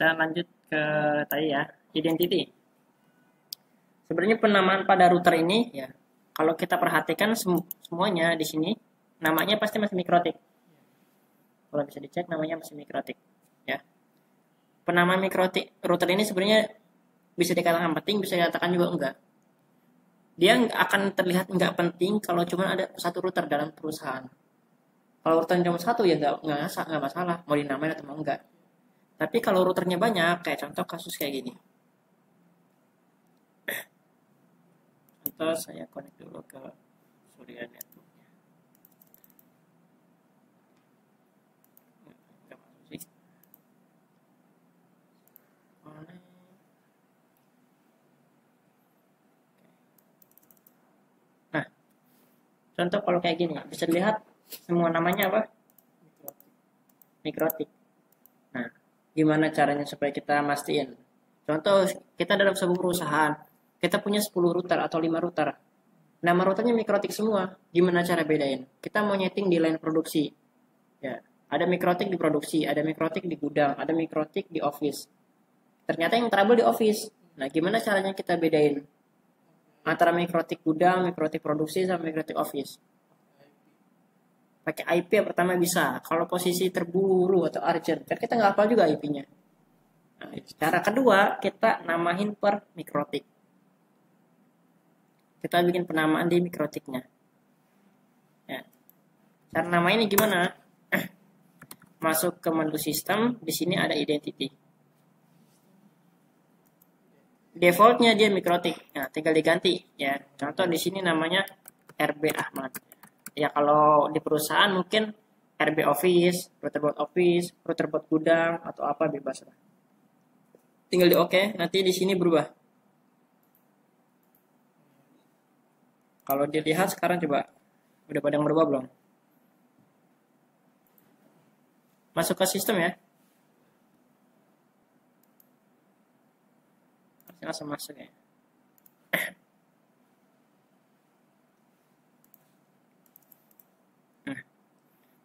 kita lanjut ke tadi ya, identity. Sebenarnya penamaan pada router ini ya, kalau kita perhatikan semuanya di sini namanya pasti masih mikrotik. Kalau bisa dicek namanya masih mikrotik ya. Penamaan mikrotik router ini sebenarnya bisa dikatakan penting, bisa dikatakan juga enggak. Dia akan terlihat enggak penting kalau cuma ada satu router dalam perusahaan. Kalau router cuma satu ya enggak, enggak, enggak masalah, mau dinamain atau enggak. Tapi kalau routernya banyak, kayak contoh kasus kayak gini. Contoh saya connect dulu ke Surya Networknya. Nah, contoh kalau kayak gini, bisa dilihat semua namanya apa? Mikrotik. Gimana caranya supaya kita mastiin. Contoh kita dalam sebuah perusahaan kita punya 10 router atau 5 router. Nama routernya mikrotik semua gimana cara bedain? Kita mau nyeting di line produksi. Ya ada mikrotik di produksi ada mikrotik di gudang ada mikrotik di office. Ternyata yang trouble di office. Nah gimana caranya kita bedain? Antara mikrotik gudang mikrotik produksi sama mikrotik office pakai IP pertama bisa. Kalau posisi terburu atau urgent kan kita nggak hafal juga IP-nya nah, cara kedua kita namain per mikrotik. Kita bikin penamaan di mikrotiknya. Ya. cara ini gimana? Masuk ke menu sistem di sini ada identity. Defaultnya dia mikrotik. Nah tinggal diganti ya. Contoh di sini namanya RB Ahmad ya kalau di perusahaan mungkin RB Office, router buat Office, router buat gudang atau apa bebas lah. Tinggal di oke, okay, nanti di sini berubah. Kalau dilihat sekarang coba udah pada yang berubah belum? Masuk ke sistem ya. Langsung masuk ya.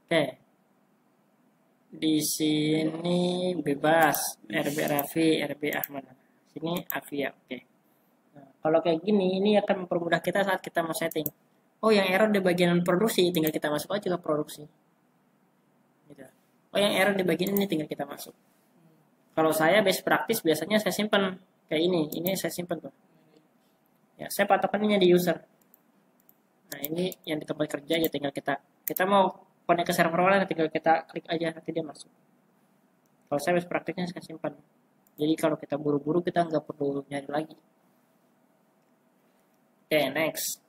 Oke. Di sini bebas RB Raffi, RB Ahmad. Sini Afia. Oke. Nah, kalau kayak gini ini akan mempermudah kita saat kita mau setting. Oh, yang error di bagian produksi tinggal kita masuk aja ke produksi. Gitu. Oh, yang error di bagian ini tinggal kita masuk. Kalau saya best practice biasanya saya simpan kayak ini. Ini saya simpan tuh. Ya, saya patokannya di user. Nah, ini yang di tempat kerja ya tinggal kita kita mau connect ke server mana tinggal kita klik aja nanti dia masuk. Kalau saya best praktiknya saya simpan. Jadi kalau kita buru-buru kita nggak perlu nyari lagi. Oke okay, next